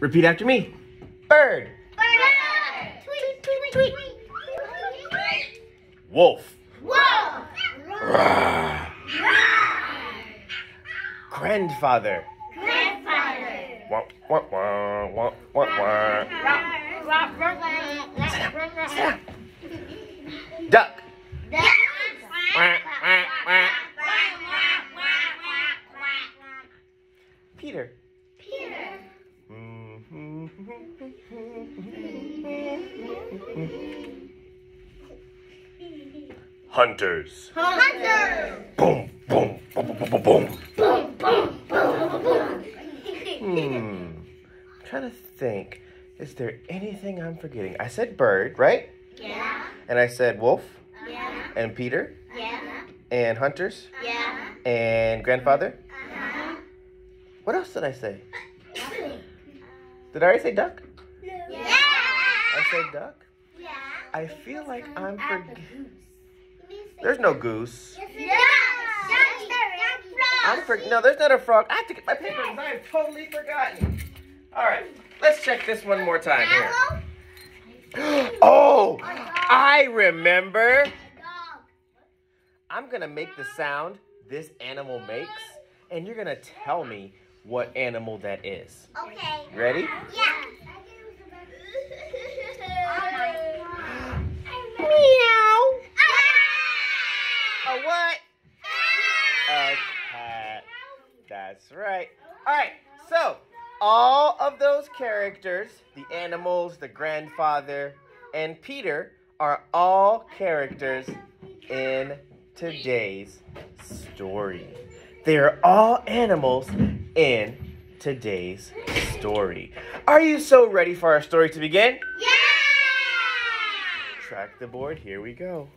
Repeat after me. Bird. Bird. Tweet, tweet, tweet. Wolf. Whoa. Grandfather. Grandfather. Wah, wah, wah, wah, wah, wah. Duck. Wah. Peter. Hunters. Hunter. Boom, boom, boom, boom, boom, boom. Boom, boom, boom, boom. Hmm. I'm trying to think. Is there anything I'm forgetting? I said bird, right? Yeah. And I said wolf Yeah. and Peter Yeah. and hunters Yeah. and grandfather. Uh-huh. What else did I say? Did I already say duck? Yeah. I said duck. Yeah. I feel like I'm forgetting. There's no goose. Yeah. I'm for no. There's not a frog. I have to get my paper because I have totally forgotten. All right, let's check this one more time here. Oh, I remember. I'm gonna make the sound this animal makes, and you're gonna tell me what animal that is. Okay. Ready? Yeah. Meow. A what? A cat. That's right. All right. So, all of those characters, the animals, the grandfather, and Peter, are all characters in today's story. They are all animals in today's story. Are you so ready for our story to begin? Yeah! Track the board. Here we go.